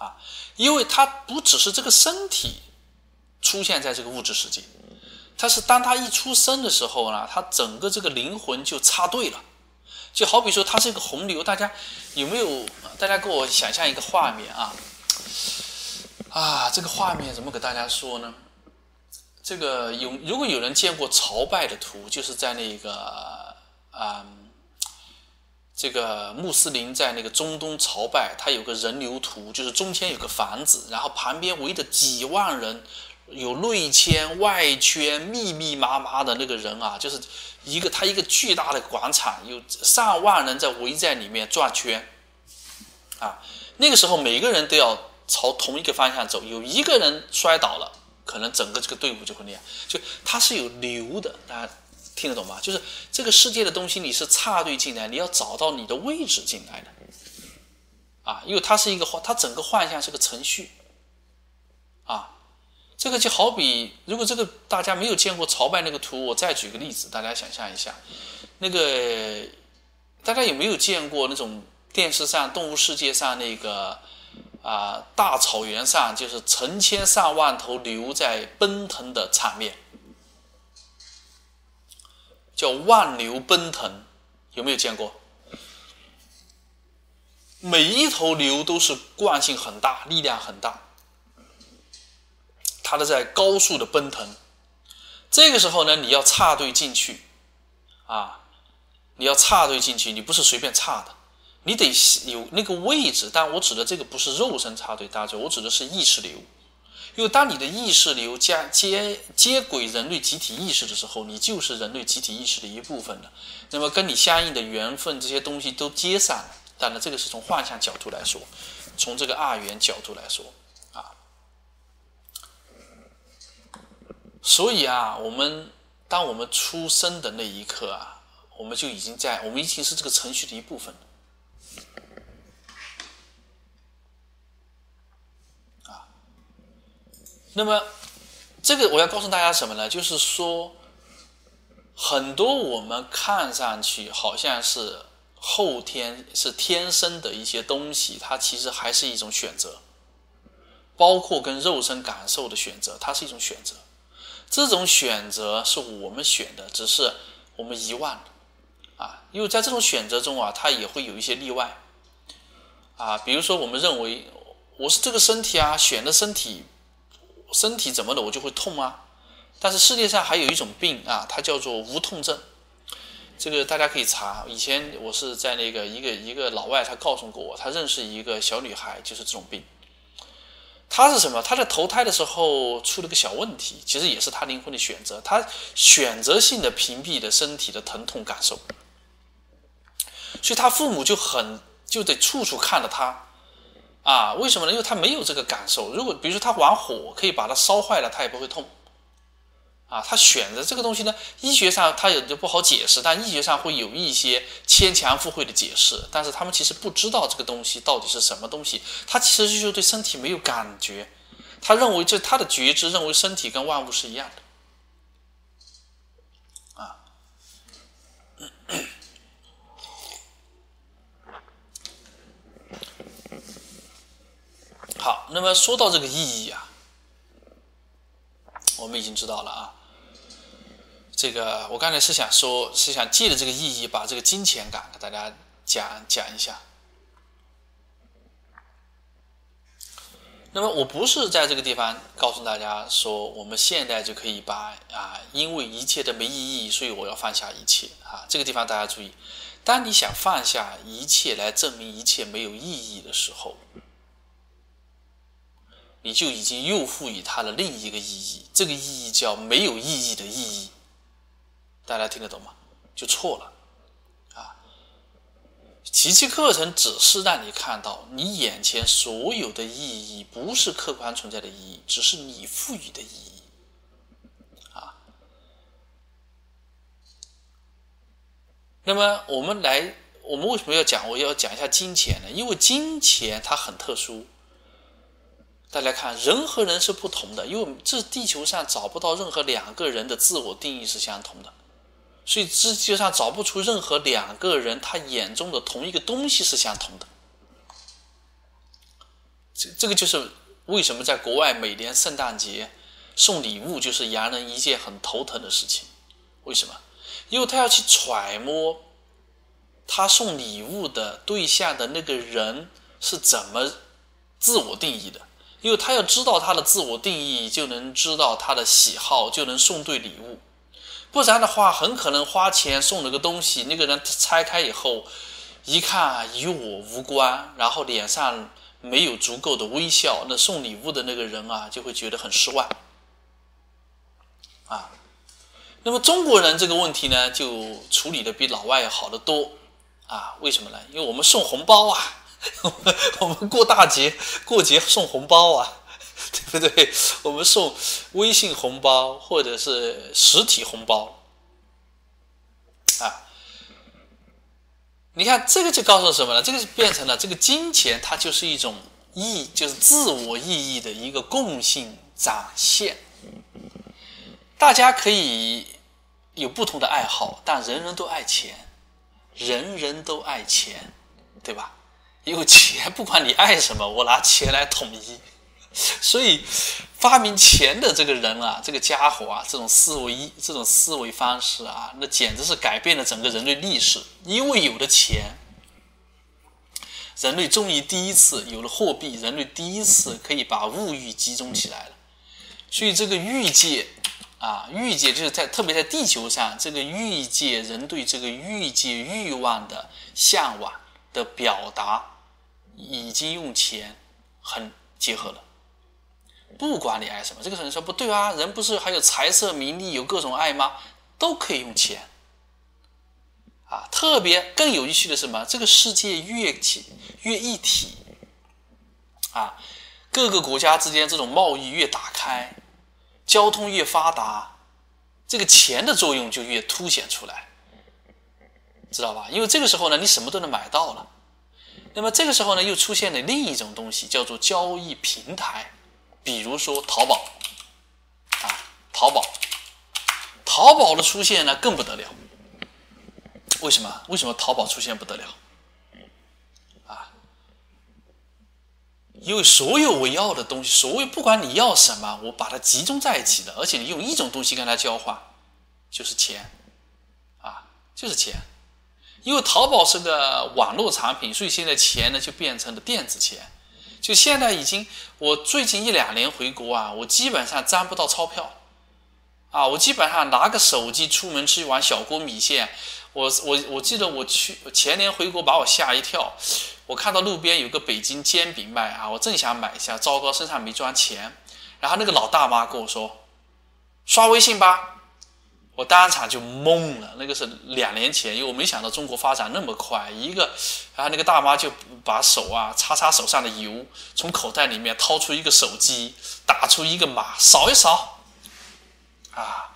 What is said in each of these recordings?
啊，因为它不只是这个身体出现在这个物质世界，它是当它一出生的时候呢，它整个这个灵魂就插队了，就好比说它是一个洪流，大家有没有？大家给我想象一个画面啊，啊，这个画面怎么给大家说呢？这个有如果有人见过朝拜的图，就是在那个啊。这个穆斯林在那个中东朝拜，他有个人流图，就是中间有个房子，然后旁边围着几万人，有内圈、外圈，密密麻麻的那个人啊，就是一个他一个巨大的广场，有上万人在围在里面转圈，啊，那个时候每个人都要朝同一个方向走，有一个人摔倒了，可能整个这个队伍就会那样，就它是有流的，大家。听得懂吗？就是这个世界的东西，你是插队进来，你要找到你的位置进来的，啊，因为它是一个幻，它整个幻象是个程序，啊，这个就好比，如果这个大家没有见过朝拜那个图，我再举个例子，大家想象一下，那个大家有没有见过那种电视上动物世界上那个啊大草原上，就是成千上万头牛在奔腾的场面？叫万牛奔腾，有没有见过？每一头牛都是惯性很大，力量很大，它都在高速的奔腾。这个时候呢，你要插队进去，啊，你要插队进去，你不是随便插的，你得有那个位置。但我指的这个不是肉身插队，大家我指的是意识流。因为当你的意识流加接接轨人类集体意识的时候，你就是人类集体意识的一部分了。那么跟你相应的缘分这些东西都接上了。当然，这个是从幻象角度来说，从这个二元角度来说啊。所以啊，我们当我们出生的那一刻啊，我们就已经在，我们已经是这个程序的一部分了。那么，这个我要告诉大家什么呢？就是说，很多我们看上去好像是后天是天生的一些东西，它其实还是一种选择，包括跟肉身感受的选择，它是一种选择。这种选择是我们选的，只是我们遗忘了啊。因为在这种选择中啊，它也会有一些例外啊。比如说，我们认为我是这个身体啊，选的身体。身体怎么的我就会痛啊？但是世界上还有一种病啊，它叫做无痛症。这个大家可以查。以前我是在那个一个一个老外，他告诉过我，他认识一个小女孩，就是这种病。他是什么？他在投胎的时候出了个小问题，其实也是他灵魂的选择。他选择性的屏蔽了身体的疼痛感受，所以他父母就很就得处处看着他。啊，为什么呢？因为他没有这个感受。如果比如说他玩火可以把它烧坏了，他也不会痛。啊，他选择这个东西呢，医学上他也就不好解释，但医学上会有一些牵强附会的解释。但是他们其实不知道这个东西到底是什么东西，他其实就是对身体没有感觉。他认为这他的觉知认为身体跟万物是一样的。啊。好，那么说到这个意义啊，我们已经知道了啊。这个我刚才是想说，是想借着这个意义，把这个金钱感给大家讲讲一下。那么我不是在这个地方告诉大家说，我们现在就可以把啊，因为一切的没意义，所以我要放下一切啊。这个地方大家注意，当你想放下一切来证明一切没有意义的时候。你就已经又赋予它了另一个意义，这个意义叫没有意义的意义，大家听得懂吗？就错了，啊！奇迹课程只是让你看到你眼前所有的意义不是客观存在的意义，只是你赋予的意义，啊。那么我们来，我们为什么要讲？我要讲一下金钱呢？因为金钱它很特殊。大家看，人和人是不同的，因为这地球上找不到任何两个人的自我定义是相同的，所以世界上找不出任何两个人他眼中的同一个东西是相同的。这这个就是为什么在国外每年圣诞节送礼物就是洋人一件很头疼的事情。为什么？因为他要去揣摩他送礼物的对象的那个人是怎么自我定义的。因为他要知道他的自我定义，就能知道他的喜好，就能送对礼物。不然的话，很可能花钱送了个东西，那个人拆开以后，一看与我无关，然后脸上没有足够的微笑，那送礼物的那个人啊，就会觉得很失望。啊，那么中国人这个问题呢，就处理的比老外要好得多。啊，为什么呢？因为我们送红包啊，我 们我们过大节过节送红包啊。对不对？我们送微信红包或者是实体红包啊，你看这个就告诉什么呢？这个就变成了这个金钱，它就是一种意，就是自我意义的一个共性展现。大家可以有不同的爱好，但人人都爱钱，人人都爱钱，对吧？有钱，不管你爱什么，我拿钱来统一。所以，发明钱的这个人啊，这个家伙啊，这种思维、这种思维方式啊，那简直是改变了整个人类历史。因为有了钱，人类终于第一次有了货币，人类第一次可以把物欲集中起来了。所以，这个欲界啊，欲界就是在特别在地球上，这个欲界人对这个欲界欲望的向往的表达，已经用钱很结合了。不管你爱什么，这个人说不对啊，人不是还有财色名利，有各种爱吗？都可以用钱啊。特别更有意趣的是什么？这个世界越体越一体啊，各个国家之间这种贸易越打开，交通越发达，这个钱的作用就越凸显出来，知道吧？因为这个时候呢，你什么都能买到了。那么这个时候呢，又出现了另一种东西，叫做交易平台。比如说淘宝，啊，淘宝，淘宝的出现呢更不得了。为什么？为什么淘宝出现不得了？啊，因为所有我要的东西，所谓不管你要什么，我把它集中在一起的，而且你用一种东西跟它交换，就是钱，啊，就是钱。因为淘宝是个网络产品，所以现在钱呢就变成了电子钱。就现在已经，我最近一两年回国啊，我基本上沾不到钞票，啊，我基本上拿个手机出门吃一碗小锅米线。我我我记得我去前年回国把我吓一跳，我看到路边有个北京煎饼卖啊，我正想买一下，糟糕，身上没装钱。然后那个老大妈跟我说：“刷微信吧。”我当场就懵了，那个是两年前，因为我没想到中国发展那么快。一个，然后那个大妈就把手啊擦擦手上的油，从口袋里面掏出一个手机，打出一个码，扫一扫。啊，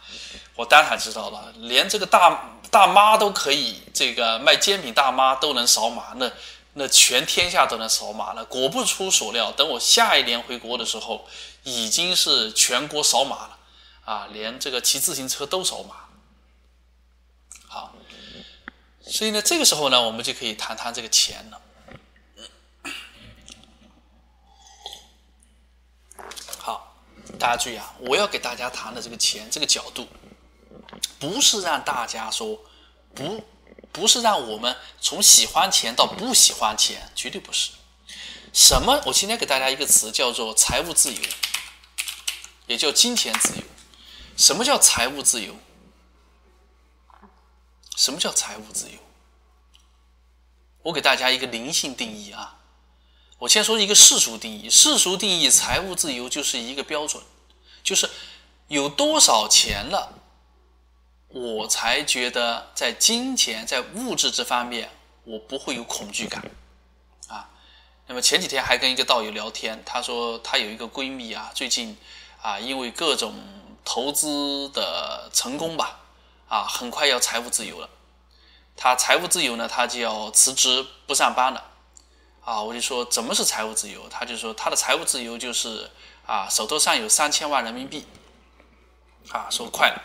我当场知道了，连这个大大妈都可以，这个卖煎饼大妈都能扫码，那那全天下都能扫码了。果不出所料，等我下一年回国的时候，已经是全国扫码了。啊，连这个骑自行车都扫码，好，所以呢，这个时候呢，我们就可以谈谈这个钱了。好，大家注意啊，我要给大家谈的这个钱这个角度，不是让大家说不，不是让我们从喜欢钱到不喜欢钱，绝对不是。什么？我今天给大家一个词，叫做财务自由，也叫金钱自由。什么叫财务自由？什么叫财务自由？我给大家一个灵性定义啊！我先说一个世俗定义，世俗定义财务自由就是一个标准，就是有多少钱了，我才觉得在金钱在物质这方面我不会有恐惧感啊。那么前几天还跟一个道友聊天，她说她有一个闺蜜啊，最近啊因为各种。投资的成功吧，啊，很快要财务自由了。他财务自由呢，他就要辞职不上班了。啊，我就说怎么是财务自由？他就说他的财务自由就是啊，手头上有三千万人民币。啊，说快了。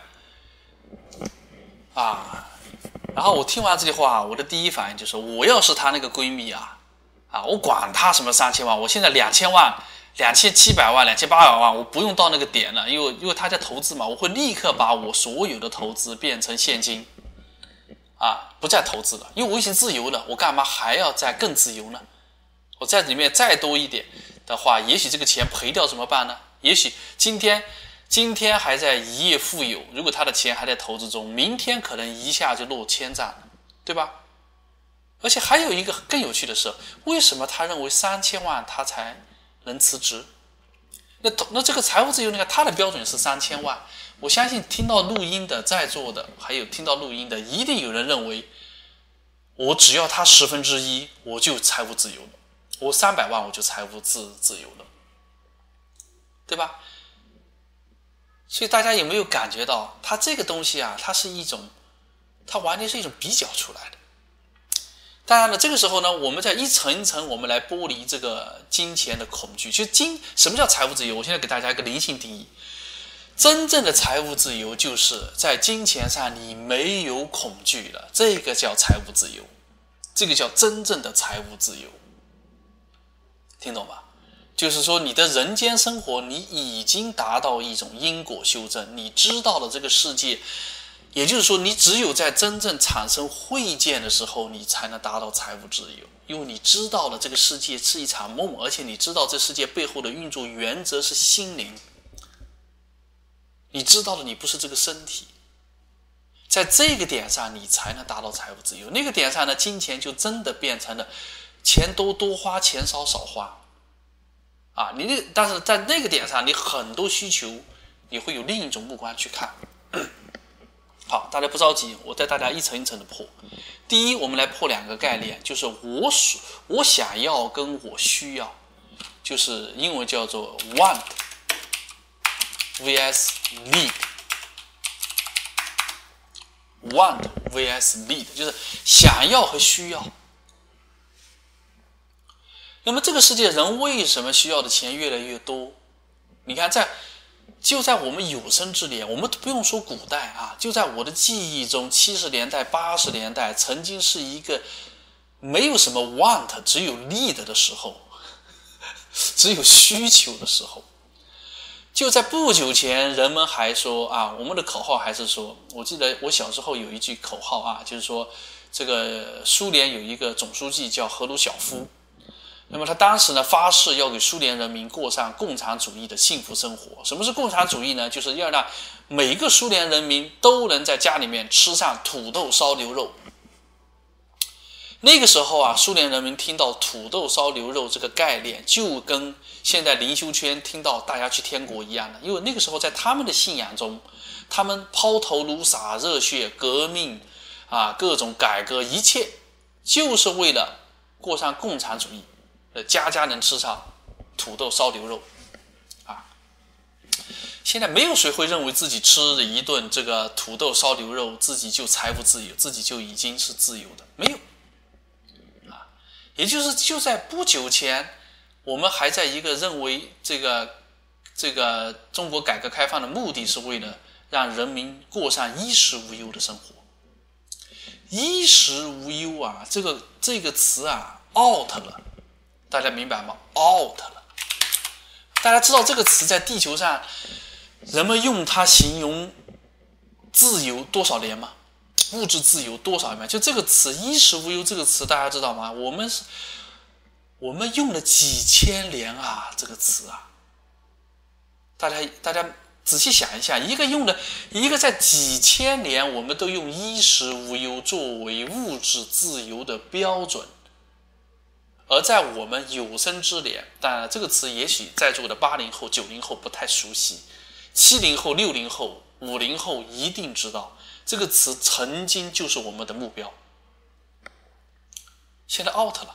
啊，然后我听完这句话，我的第一反应就是，我要是她那个闺蜜啊，啊，我管他什么三千万，我现在两千万、两千七百万、两千八百万，我不用到那个点了，因为因为他在投资嘛，我会立刻把我所有的投资变成现金，啊，不再投资了，因为我已经自由了，我干嘛还要再更自由呢？我在里面再多一点的话，也许这个钱赔掉怎么办呢？也许今天今天还在一夜富有，如果他的钱还在投资中，明天可能一下就落千丈了，对吧？而且还有一个更有趣的是，为什么他认为三千万他才能辞职？那那这个财务自由，你看他的标准是三千万。我相信听到录音的在座的，还有听到录音的，一定有人认为，我只要他十分之一，我就财务自由了。我三百万，我就财务自自由了，对吧？所以大家有没有感觉到，他这个东西啊，它是一种，它完全是一种比较出来的。当然了，这个时候呢，我们在一层一层，我们来剥离这个金钱的恐惧。其实金什么叫财务自由？我现在给大家一个灵性定义：真正的财务自由，就是在金钱上你没有恐惧了，这个叫财务自由，这个叫真正的财务自由。听懂吧？就是说，你的人间生活，你已经达到一种因果修正，你知道了这个世界。也就是说，你只有在真正产生慧见的时候，你才能达到财务自由。因为你知道了这个世界是一场梦，而且你知道这世界背后的运作原则是心灵。你知道了，你不是这个身体，在这个点上，你才能达到财务自由。那个点上呢，金钱就真的变成了钱多多花，钱少少花。啊，你那但是在那个点上，你很多需求，你会有另一种目光去看。好，大家不着急，我带大家一层一层的破。第一，我们来破两个概念，就是我所我想要跟我需要，就是英文叫做 want vs need。want vs need 就是想要和需要。那么这个世界人为什么需要的钱越来越多？你看在。就在我们有生之年，我们不用说古代啊，就在我的记忆中，七十年代、八十年代曾经是一个没有什么 want，只有 need 的时候，只有需求的时候。就在不久前，人们还说啊，我们的口号还是说，我记得我小时候有一句口号啊，就是说这个苏联有一个总书记叫赫鲁晓夫。那么他当时呢发誓要给苏联人民过上共产主义的幸福生活。什么是共产主义呢？就是要让每个苏联人民都能在家里面吃上土豆烧牛肉。那个时候啊，苏联人民听到土豆烧牛肉这个概念，就跟现在灵修圈听到大家去天国一样的。因为那个时候在他们的信仰中，他们抛头颅洒热血革命啊，各种改革，一切就是为了过上共产主义。呃，家家能吃上土豆烧牛肉，啊！现在没有谁会认为自己吃了一顿这个土豆烧牛肉，自己就财务自由，自己就已经是自由的，没有。啊，也就是就在不久前，我们还在一个认为这个这个中国改革开放的目的是为了让人民过上衣食无忧的生活。衣食无忧啊，这个这个词啊，out 了。大家明白吗？out 了。大家知道这个词在地球上，人们用它形容自由多少年吗？物质自由多少年？就这个词“衣食无忧”这个词，大家知道吗？我们是，我们用了几千年啊，这个词啊。大家大家仔细想一下，一个用的，一个在几千年，我们都用“衣食无忧”作为物质自由的标准。而在我们有生之年，但这个词也许在座的八零后、九零后不太熟悉，七零后、六零后、五零后一定知道这个词曾经就是我们的目标。现在 out 了，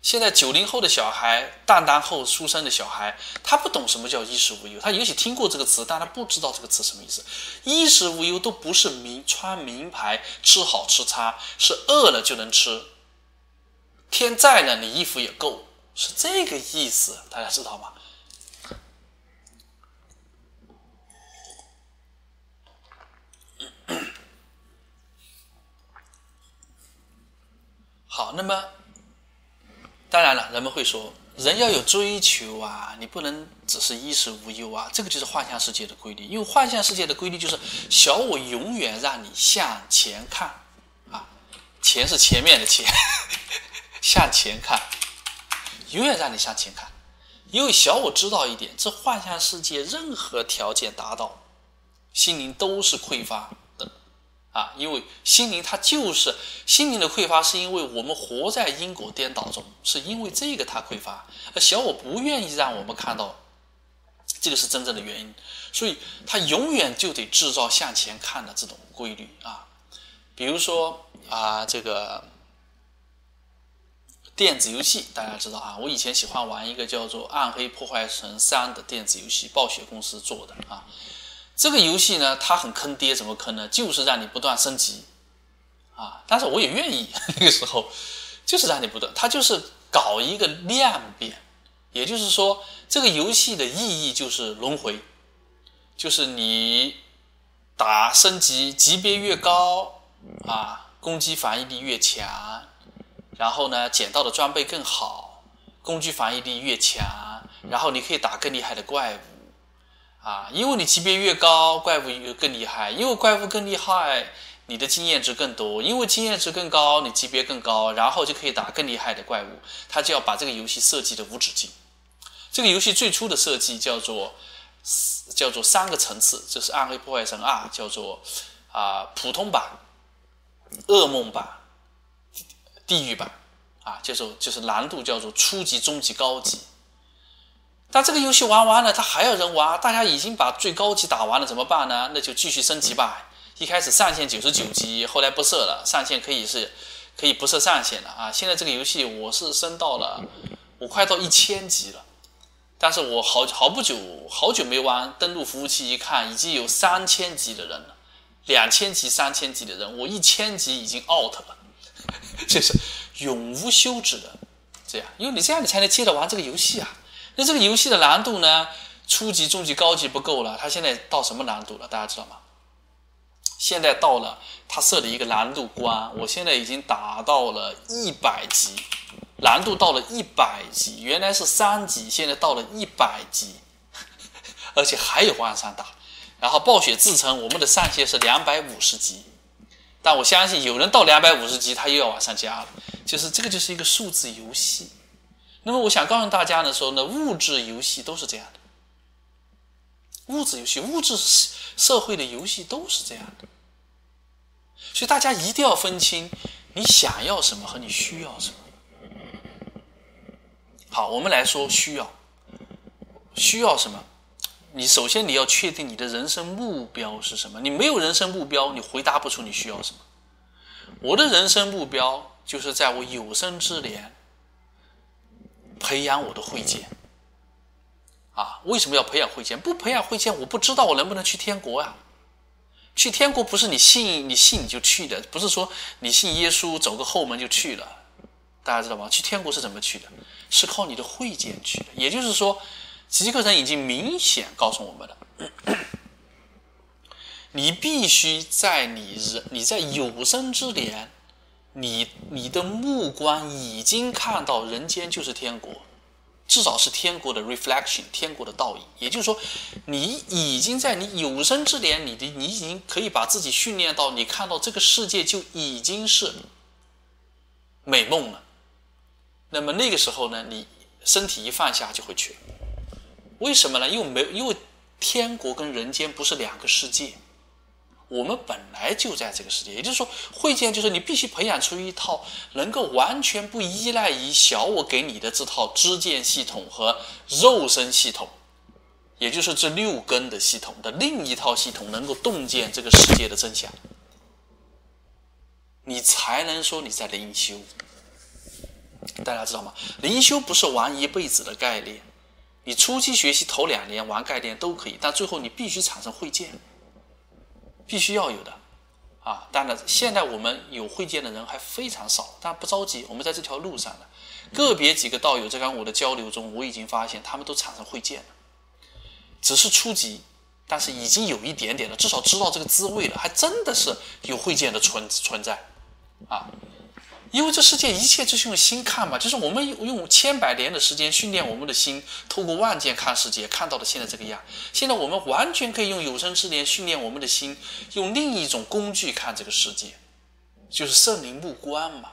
现在九零后的小孩、蛋蛋后出生的小孩，他不懂什么叫衣食无忧，他也许听过这个词，但他不知道这个词什么意思。衣食无忧都不是名穿名牌、吃好吃差，是饿了就能吃。天再冷，你衣服也够，是这个意思，大家知道吗？好，那么当然了，人们会说，人要有追求啊，你不能只是衣食无忧啊。这个就是幻象世界的规律，因为幻象世界的规律就是小我永远让你向前看啊，前是前面的前，向前看，永远让你向前看。因为小我知道一点，这幻象世界任何条件达到，心灵都是匮乏的。啊，因为心灵它就是心灵的匮乏，是因为我们活在因果颠倒中，是因为这个它匮乏，而小我不愿意让我们看到，这个是真正的原因，所以它永远就得制造向前看的这种规律啊，比如说啊，这个电子游戏大家知道啊，我以前喜欢玩一个叫做《暗黑破坏神三》的电子游戏，暴雪公司做的啊。这个游戏呢，它很坑爹，怎么坑呢？就是让你不断升级，啊！但是我也愿意，那个时候就是让你不断，它就是搞一个量变，也就是说，这个游戏的意义就是轮回，就是你打升级级别越高啊，攻击反应力越强，然后呢，捡到的装备更好，攻击防御力越强，然后你可以打更厉害的怪物。啊，因为你级别越高，怪物越更厉害；因为怪物更厉害，你的经验值更多；因为经验值更高，你级别更高，然后就可以打更厉害的怪物。他就要把这个游戏设计的无止境。这个游戏最初的设计叫做叫做三个层次，这是《暗黑破坏神二》，叫做啊普通版、噩梦版、地狱版啊，就是就是难度叫做初级、中级、高级。但这个游戏玩完了，他还要人玩，大家已经把最高级打完了，怎么办呢？那就继续升级吧。一开始上限九十九级，后来不设了，上限可以是，可以不设上限了啊。现在这个游戏我是升到了，我快到一千级了，但是我好好不久，好久没玩，登录服务器一看，已经有三千级的人了，两千级、三千级的人，我一千级已经 out 了，这是永无休止的这样，因为你这样你才能接着玩这个游戏啊。那这个游戏的难度呢？初级、中级、高级不够了，它现在到什么难度了？大家知道吗？现在到了它设的一个难度关，我现在已经打到了一百级，难度到了一百级，原来是三级，现在到了一百级，而且还有往上打。然后暴雪自称我们的上限是两百五十级，但我相信有人到两百五十级，他又要往上加了，就是这个就是一个数字游戏。那么我想告诉大家的时候呢，物质游戏都是这样的，物质游戏、物质社会的游戏都是这样的，所以大家一定要分清你想要什么和你需要什么。好，我们来说需要，需要什么？你首先你要确定你的人生目标是什么。你没有人生目标，你回答不出你需要什么。我的人生目标就是在我有生之年。培养我的慧见啊！为什么要培养慧见？不培养慧见，我不知道我能不能去天国啊？去天国不是你信你信你就去的，不是说你信耶稣走个后门就去了。大家知道吗？去天国是怎么去的？是靠你的慧见去的。也就是说，极客人已经明显告诉我们了，你必须在你人你在有生之年。你你的目光已经看到人间就是天国，至少是天国的 reflection，天国的倒影。也就是说，你已经在你有生之年，你的你已经可以把自己训练到，你看到这个世界就已经是美梦了。那么那个时候呢，你身体一放下就会去。为什么呢？因为没因为天国跟人间不是两个世界。我们本来就在这个世界，也就是说，会见就是你必须培养出一套能够完全不依赖于小我给你的这套知见系统和肉身系统，也就是这六根的系统的另一套系统，能够洞见这个世界的真相，你才能说你在灵修。大家知道吗？灵修不是玩一辈子的概念，你初期学习头两年玩概念都可以，但最后你必须产生会见。必须要有的，啊，当然现在我们有会见的人还非常少，但不着急，我们在这条路上呢，个别几个道友在跟我的交流中，我已经发现他们都产生会见了，只是初级，但是已经有一点点了，至少知道这个滋味了，还真的是有会见的存存在，啊，因为这世界一切就是用心看嘛，就是我们用千百年的时间训练我们的心，透过万箭看世界，看到了现在这个样。现在我们完全可以用有生之年训练我们的心，用另一种工具看这个世界，就是圣灵目光嘛。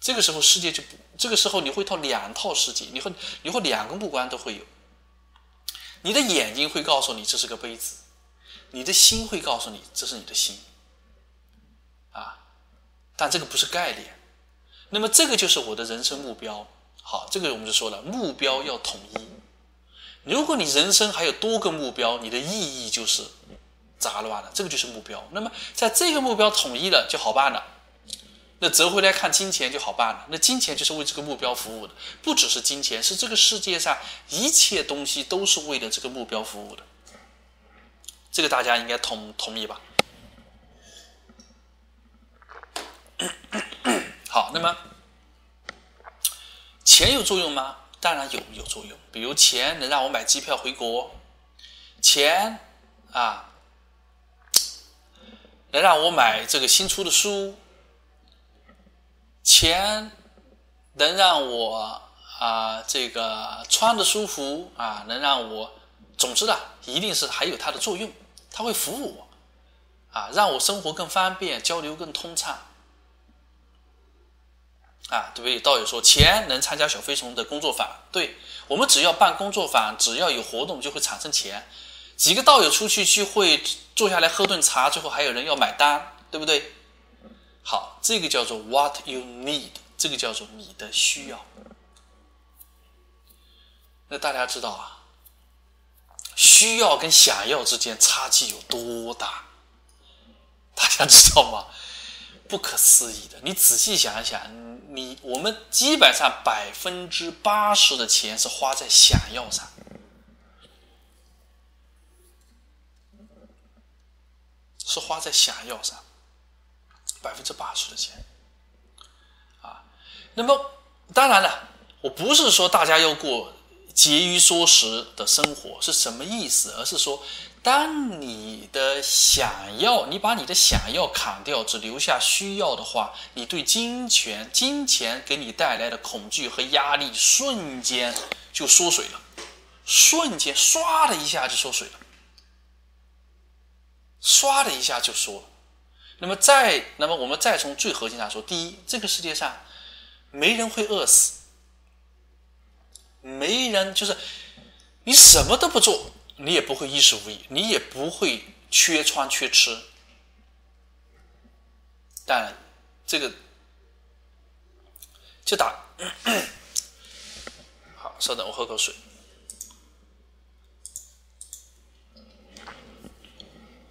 这个时候世界就不，这个时候你会套两套世界，你会你会两个目光都会有。你的眼睛会告诉你这是个杯子，你的心会告诉你这是你的心。但这个不是概念，那么这个就是我的人生目标。好，这个我们就说了，目标要统一。如果你人生还有多个目标，你的意义就是杂乱了。这个就是目标。那么在这个目标统一了就好办了。那折回来看金钱就好办了。那金钱就是为这个目标服务的，不只是金钱，是这个世界上一切东西都是为了这个目标服务的。这个大家应该同同意吧？好，那么钱有作用吗？当然有，有作用。比如钱能让我买机票回国，钱啊能让我买这个新出的书，钱能让我啊这个穿的舒服啊，能让我，总之呢，一定是还有它的作用，它会服务我啊，让我生活更方便，交流更通畅。啊，对不对？道友说，钱能参加小飞虫的工作坊，对我们只要办工作坊，只要有活动就会产生钱。几个道友出去聚会，坐下来喝顿茶，最后还有人要买单，对不对？好，这个叫做 what you need，这个叫做你的需要。那大家知道啊，需要跟想要之间差距有多大？大家知道吗？不可思议的，你仔细想一想，你我们基本上百分之八十的钱是花在想要上，是花在想要上，百分之八十的钱，啊，那么当然了，我不是说大家要过节衣缩食的生活，是什么意思？而是说。当你的想要，你把你的想要砍掉，只留下需要的话，你对金钱、金钱给你带来的恐惧和压力瞬间就缩水了，瞬间唰的一下就缩水了，唰的一下就缩了。那么再，那么我们再从最核心上说，第一，这个世界上没人会饿死，没人就是你什么都不做。你也不会衣食无衣，你也不会缺穿缺吃。但这个就打 好，稍等，我喝口水。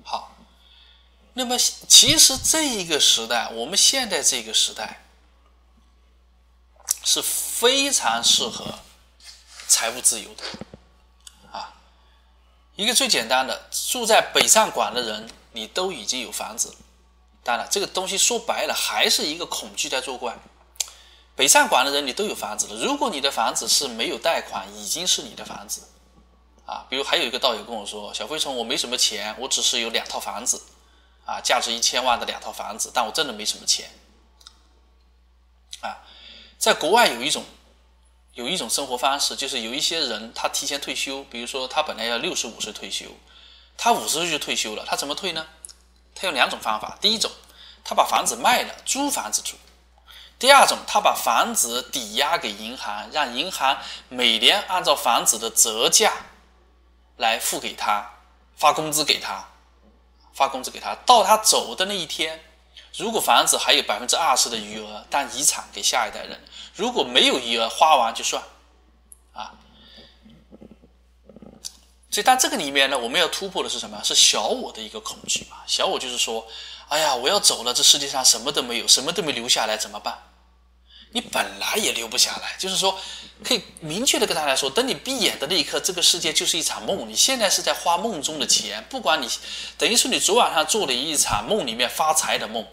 好，那么其实这一个时代，我们现在这个时代是非常适合财务自由的。一个最简单的，住在北上广的人，你都已经有房子。当然，这个东西说白了还是一个恐惧在作怪。北上广的人，你都有房子了。如果你的房子是没有贷款，已经是你的房子啊。比如还有一个道友跟我说：“小飞虫，我没什么钱，我只是有两套房子啊，价值一千万的两套房子，但我真的没什么钱啊。”在国外有一种。有一种生活方式，就是有一些人他提前退休，比如说他本来要六十五岁退休，他五十岁就退休了，他怎么退呢？他有两种方法，第一种，他把房子卖了，租房子住；第二种，他把房子抵押给银行，让银行每年按照房子的折价来付给他，发工资给他，发工资给他，到他走的那一天。如果房子还有百分之二十的余额，当遗产给下一代人；如果没有余额，花完就算，啊。所以，但这个里面呢，我们要突破的是什么？是小我的一个恐惧嘛？小我就是说，哎呀，我要走了，这世界上什么都没有，什么都没留下来，怎么办？你本来也留不下来，就是说，可以明确的跟大家说，等你闭眼的那一刻，这个世界就是一场梦。你现在是在花梦中的钱，不管你，等于说你昨晚上做了一场梦里面发财的梦。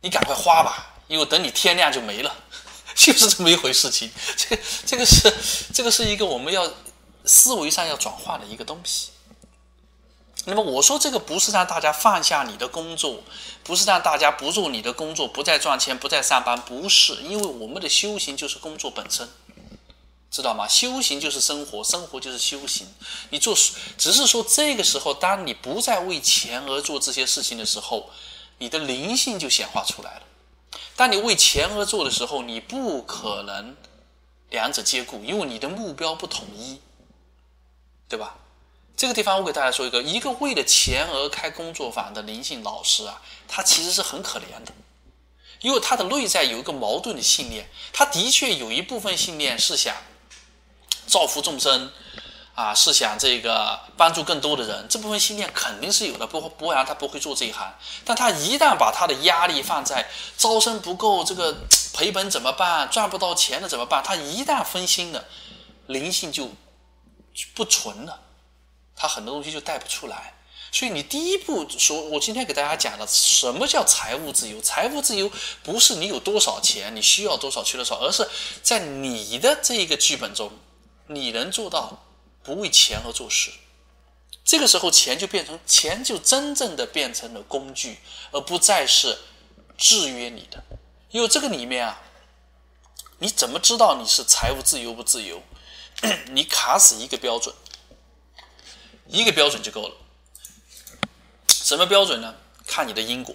你赶快花吧，因为等你天亮就没了，就是这么一回事情。这个，这个是，这个是一个我们要思维上要转化的一个东西。那么我说这个不是让大家放下你的工作，不是让大家不做你的工作，不再赚钱，不再上班，不是，因为我们的修行就是工作本身，知道吗？修行就是生活，生活就是修行。你做，只是说这个时候，当你不再为钱而做这些事情的时候，你的灵性就显化出来了。当你为钱而做的时候，你不可能两者兼顾，因为你的目标不统一，对吧？这个地方我给大家说一个，一个为了钱而开工作坊的灵性老师啊，他其实是很可怜的，因为他的内在有一个矛盾的信念，他的确有一部分信念是想造福众生，啊，是想这个帮助更多的人，这部分信念肯定是有的，不不然他不会做这一行。但他一旦把他的压力放在招生不够，这个赔本怎么办，赚不到钱了怎么办？他一旦分心了，灵性就不纯了。他很多东西就带不出来，所以你第一步说，我今天给大家讲了什么叫财务自由。财务自由不是你有多少钱，你需要多少去多少，而是在你的这个剧本中，你能做到不为钱而做事。这个时候，钱就变成钱，就真正的变成了工具，而不再是制约你的。因为这个里面啊，你怎么知道你是财务自由不自由？你卡死一个标准。一个标准就够了。什么标准呢？看你的因果，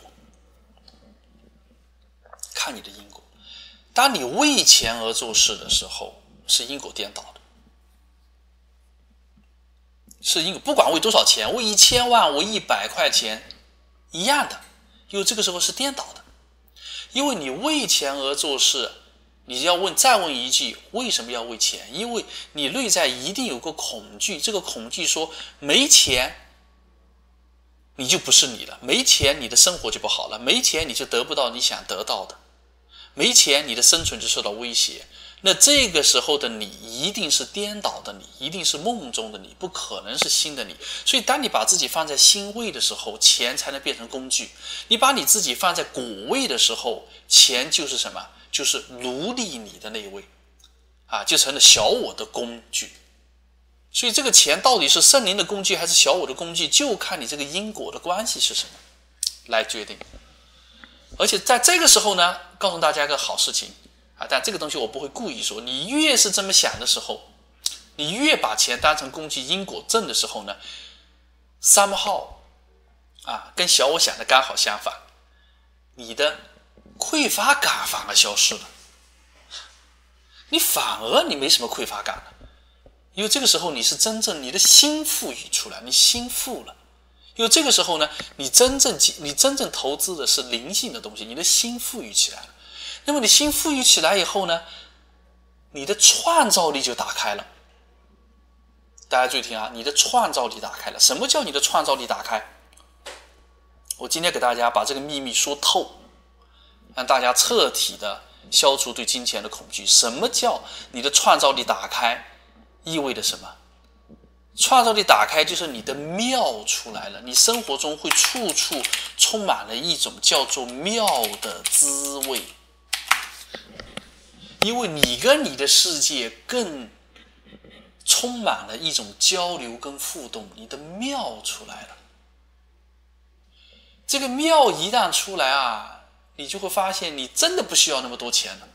看你的因果。当你为钱而做事的时候，是因果颠倒的，是因为。不管为多少钱，为一千万，为一百块钱，一样的，因为这个时候是颠倒的。因为你为钱而做事。你要问，再问一句，为什么要为钱？因为你内在一定有个恐惧，这个恐惧说没钱，你就不是你了；没钱，你的生活就不好了；没钱，你就得不到你想得到的；没钱，你的生存就受到威胁。那这个时候的你，一定是颠倒的你，一定是梦中的你，不可能是新的你。所以，当你把自己放在新位的时候，钱才能变成工具；你把你自己放在古位的时候，钱就是什么？就是奴隶你的那一位，啊，就成了小我的工具。所以这个钱到底是圣灵的工具还是小我的工具，就看你这个因果的关系是什么来决定。而且在这个时候呢，告诉大家一个好事情啊，但这个东西我不会故意说。你越是这么想的时候，你越把钱当成工具，因果证的时候呢，三号啊，跟小我想的刚好相反，你的。匮乏感反而消失了，你反而你没什么匮乏感了，因为这个时候你是真正你的心富裕出来，你心富了，因为这个时候呢，你真正你真正投资的是灵性的东西，你的心富裕起来了，那么你心富裕起来以后呢，你的创造力就打开了，大家注意听啊，你的创造力打开了，什么叫你的创造力打开？我今天给大家把这个秘密说透。让大家彻底的消除对金钱的恐惧。什么叫你的创造力打开？意味着什么？创造力打开就是你的妙出来了，你生活中会处处充满了一种叫做妙的滋味，因为你跟你的世界更充满了一种交流跟互动，你的妙出来了。这个妙一旦出来啊！你就会发现，你真的不需要那么多钱了。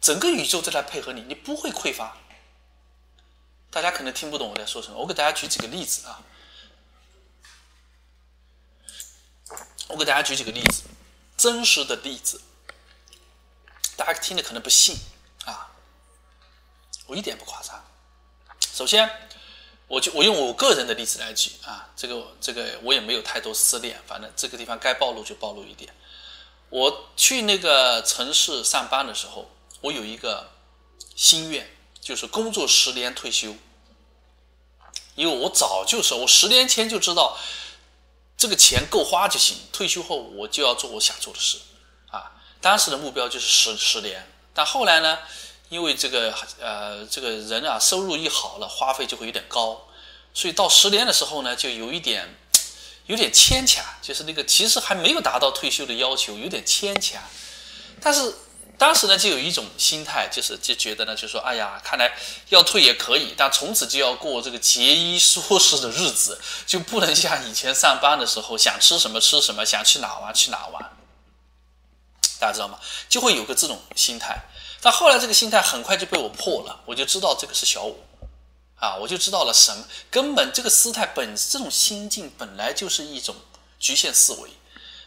整个宇宙都在配合你，你不会匮乏。大家可能听不懂我在说什么，我给大家举几个例子啊。我给大家举几个例子，真实的例子，大家听的可能不信啊。我一点不夸张。首先。我就我用我个人的例子来举啊，这个这个我也没有太多私恋，反正这个地方该暴露就暴露一点。我去那个城市上班的时候，我有一个心愿，就是工作十年退休。因为我早就说，我十年前就知道这个钱够花就行，退休后我就要做我想做的事。当时的目标就是十十年，但后来呢？因为这个呃，这个人啊，收入一好了，花费就会有点高，所以到十年的时候呢，就有一点有点牵强，就是那个其实还没有达到退休的要求，有点牵强。但是当时呢，就有一种心态，就是就觉得呢，就说，哎呀，看来要退也可以，但从此就要过这个节衣缩食的日子，就不能像以前上班的时候想吃什么吃什么，想去哪玩去哪玩。大家知道吗？就会有个这种心态。但后来这个心态很快就被我破了，我就知道这个是小我，啊，我就知道了什么根本这个姿态本这种心境本来就是一种局限思维。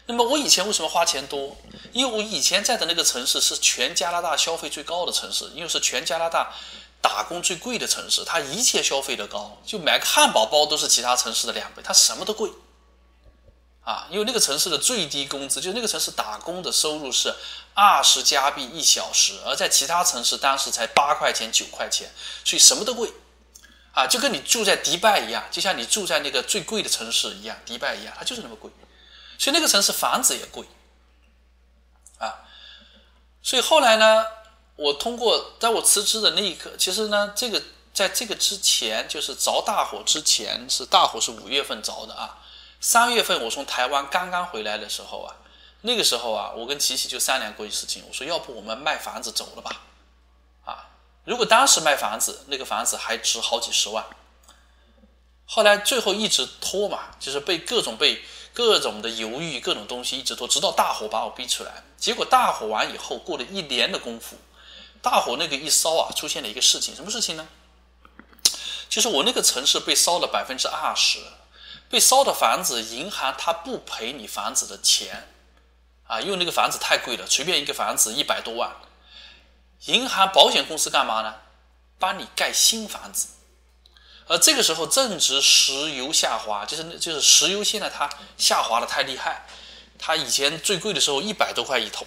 那么我以前为什么花钱多？因为我以前在的那个城市是全加拿大消费最高的城市，因为是全加拿大打工最贵的城市，它一切消费的高，就买个汉堡包都是其他城市的两倍，它什么都贵。啊，因为那个城市的最低工资，就那个城市打工的收入是二十加币一小时，而在其他城市当时才八块钱九块钱，所以什么都贵。啊，就跟你住在迪拜一样，就像你住在那个最贵的城市一样，迪拜一样，它就是那么贵。所以那个城市房子也贵，啊，所以后来呢，我通过在我辞职的那一刻，其实呢，这个在这个之前，就是着大火之前，是大火是五月份着的啊，三月份我从台湾刚刚回来的时候啊，那个时候啊，我跟琪琪就商量过一事情，我说要不我们卖房子走了吧，啊，如果当时卖房子，那个房子还值好几十万，后来最后一直拖嘛，就是被各种被。各种的犹豫，各种东西一直拖，直到大火把我逼出来。结果大火完以后，过了一年的功夫，大火那个一烧啊，出现了一个事情，什么事情呢？就是我那个城市被烧了百分之二十，被烧的房子，银行它不赔你房子的钱啊，因为那个房子太贵了，随便一个房子一百多万，银行保险公司干嘛呢？帮你盖新房子。而这个时候正值石油下滑，就是就是石油现在它下滑的太厉害，它以前最贵的时候一百多块一桶，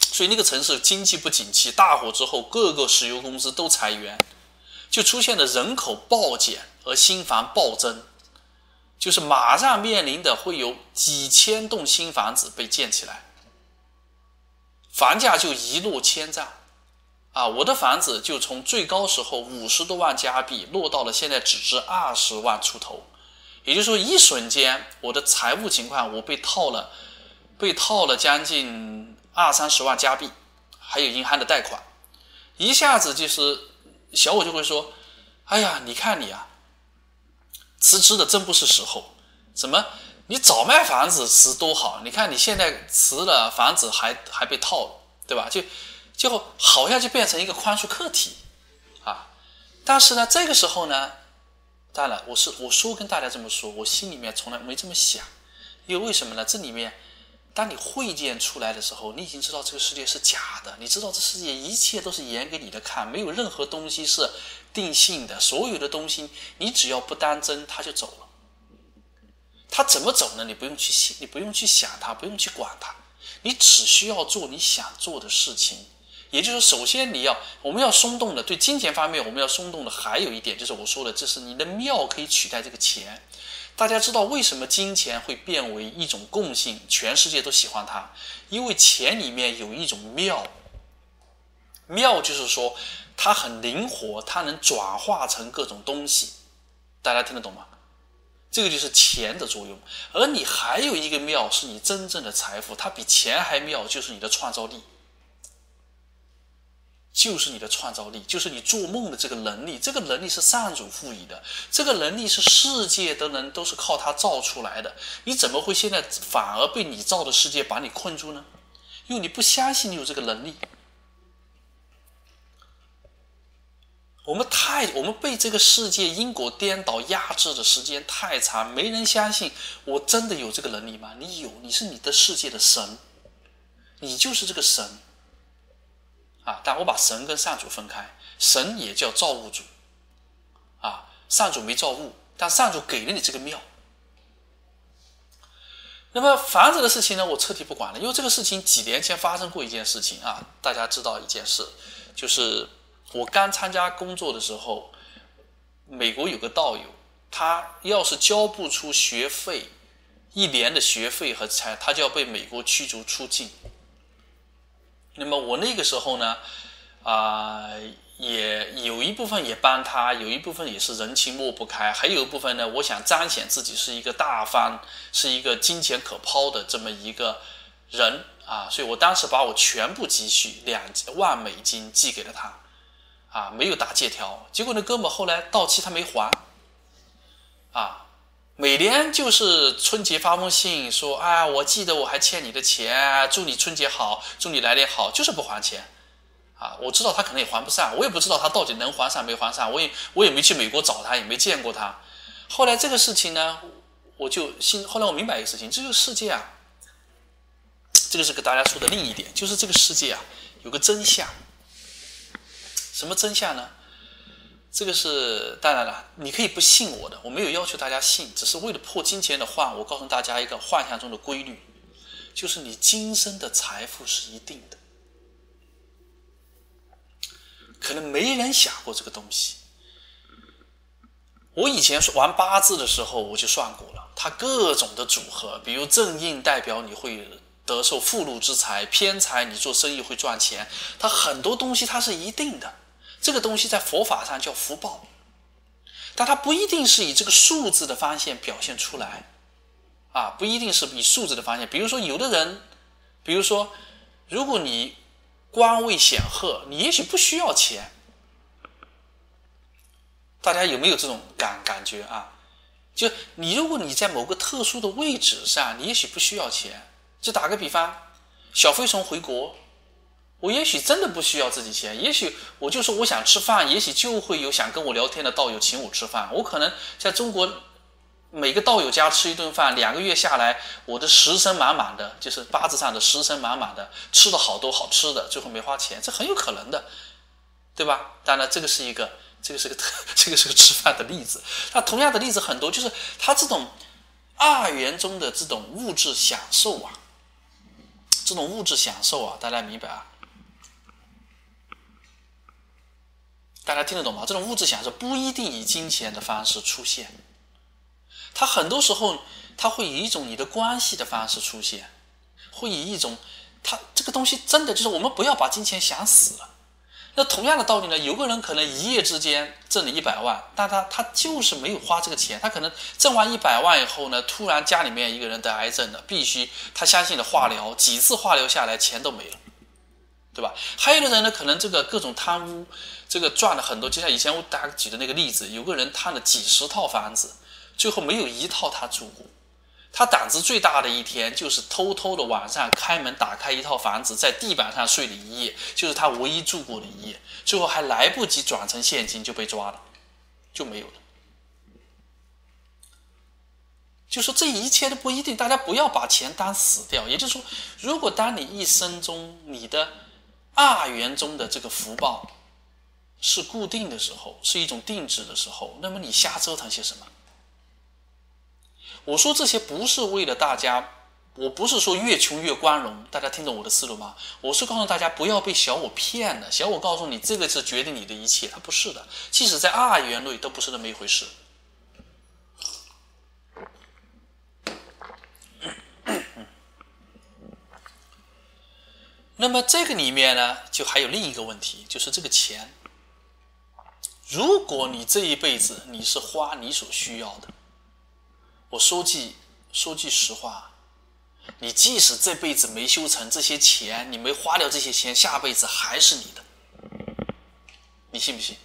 所以那个城市经济不景气，大火之后各个石油公司都裁员，就出现了人口暴减而新房暴增，就是马上面临的会有几千栋新房子被建起来，房价就一落千丈。啊，我的房子就从最高时候五十多万加币落到了现在只值二十万出头，也就是说，一瞬间我的财务情况我被套了，被套了将近二三十万加币，还有银行的贷款，一下子就是小我就会说：“哎呀，你看你啊，辞职的真不是时候，怎么你早卖房子辞多好？你看你现在辞了房子还还被套了，对吧？就。”就好像就变成一个宽恕课题，啊，但是呢，这个时候呢，当然我是我说跟大家这么说，我心里面从来没这么想，因为为什么呢？这里面，当你会见出来的时候，你已经知道这个世界是假的，你知道这世界一切都是演给你的看，没有任何东西是定性的，所有的东西你只要不当真，他就走了。他怎么走呢？你不用去想，你不用去想他，不用去管他，你只需要做你想做的事情。也就是说，首先你要我们要松动的，对金钱方面我们要松动的，还有一点就是我说的，这是你的庙可以取代这个钱。大家知道为什么金钱会变为一种共性，全世界都喜欢它？因为钱里面有一种妙，妙就是说它很灵活，它能转化成各种东西。大家听得懂吗？这个就是钱的作用。而你还有一个妙，是你真正的财富，它比钱还妙，就是你的创造力。就是你的创造力，就是你做梦的这个能力。这个能力是上主赋予的，这个能力是世界的人都是靠它造出来的。你怎么会现在反而被你造的世界把你困住呢？因为你不相信你有这个能力。我们太，我们被这个世界因果颠倒压制的时间太长，没人相信我真的有这个能力吗？你有，你是你的世界的神，你就是这个神。啊！但我把神跟上主分开，神也叫造物主，啊，上主没造物，但上主给了你这个庙。那么房子的事情呢，我彻底不管了，因为这个事情几年前发生过一件事情啊，大家知道一件事，就是我刚参加工作的时候，美国有个道友，他要是交不出学费，一年的学费和财，他就要被美国驱逐出境。那么我那个时候呢，啊，也有一部分也帮他，有一部分也是人情抹不开，还有一部分呢，我想彰显自己是一个大方、是一个金钱可抛的这么一个人啊，所以我当时把我全部积蓄两万美金寄给了他，啊，没有打借条。结果那哥们后来到期他没还，啊，每年就是春节发封信说，啊，我记得我还欠你的钱，祝你春节好，祝你来年好，就是不还钱，啊，我知道他可能也还不上，我也不知道他到底能还上没还上，我也我也没去美国找他，也没见过他。后来这个事情呢，我就心，后来我明白一个事情，这个世界啊。这个是给大家说的另一点，就是这个世界啊有个真相。什么真相呢？这个是当然了，你可以不信我的，我没有要求大家信，只是为了破金钱的幻，我告诉大家一个幻象中的规律，就是你今生的财富是一定的。可能没人想过这个东西。我以前玩八字的时候，我就算过了，它各种的组合，比如正印代表你会。得受富禄之财，偏财你做生意会赚钱。它很多东西它是一定的，这个东西在佛法上叫福报，但它不一定是以这个数字的方向表现出来，啊，不一定是以数字的方向。比如说有的人，比如说如果你官位显赫，你也许不需要钱。大家有没有这种感感觉啊？就你如果你在某个特殊的位置上，你也许不需要钱。就打个比方，小飞虫回国，我也许真的不需要自己钱，也许我就说我想吃饭，也许就会有想跟我聊天的道友请我吃饭。我可能在中国每个道友家吃一顿饭，两个月下来，我的食神满满的，就是八字上的食神满满的，吃了好多好吃的，最后没花钱，这很有可能的，对吧？当然，这个是一个，这个是个特，这个是个吃饭的例子。那同样的例子很多，就是他这种二元中的这种物质享受啊。这种物质享受啊，大家明白啊？大家听得懂吗？这种物质享受不一定以金钱的方式出现，它很多时候它会以一种你的关系的方式出现，会以一种它这个东西真的就是我们不要把金钱想死了。那同样的道理呢？有个人可能一夜之间挣了一百万，但他他就是没有花这个钱。他可能挣完一百万以后呢，突然家里面一个人得癌症了，必须他相信了化疗，几次化疗下来钱都没了，对吧？还有的人呢，可能这个各种贪污，这个赚了很多。就像以前我大家举的那个例子，有个人贪了几十套房子，最后没有一套他住过。他胆子最大的一天，就是偷偷的晚上开门打开一套房子，在地板上睡了一夜，就是他唯一住过的一夜。最后还来不及转成现金就被抓了，就没有了。就说这一切都不一定，大家不要把钱当死掉。也就是说，如果当你一生中你的二元中的这个福报是固定的时候，是一种定制的时候，那么你瞎折腾些什么？我说这些不是为了大家，我不是说越穷越光荣，大家听懂我的思路吗？我是告诉大家不要被小我骗了。小我告诉你这个是决定你的一切，它不是的。即使在二元内都不是那么一回事。那么这个里面呢，就还有另一个问题，就是这个钱，如果你这一辈子你是花你所需要的。我说句说句实话，你即使这辈子没修成，这些钱你没花掉，这些钱下辈子还是你的，你信不信？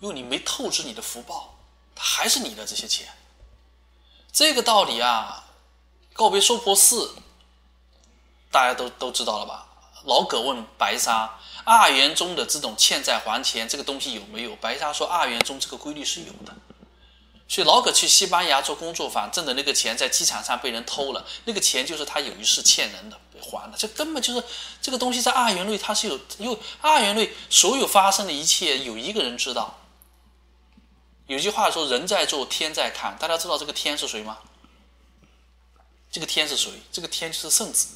因为你没透支你的福报，它还是你的这些钱。这个道理啊，告别娑婆寺，大家都都知道了吧？老葛问白沙，二元中的这种欠债还钱这个东西有没有？白沙说，二元中这个规律是有的。所以老葛去西班牙做工作坊挣的那个钱，在机场上被人偷了，那个钱就是他有一世欠人的还了。这根本就是这个东西在二元内，它是有，因为二元内所有发生的一切有一个人知道。有句话说：“人在做，天在看。”大家知道这个天是谁吗？这个天是谁？这个天就是圣子，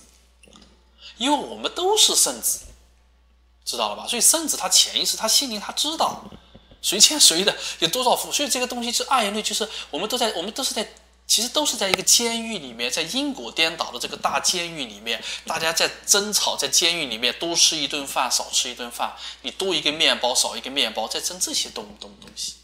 因为我们都是圣子，知道了吧？所以圣子他潜意识、他心灵他知道。谁欠谁的有多少负？所以这个东西是二元论，就是我们都在，我们都是在，其实都是在一个监狱里面，在因果颠倒的这个大监狱里面，大家在争吵，在监狱里面多吃一顿饭，少吃一顿饭，你多一个面包，少一个面包，在争这些东东东西。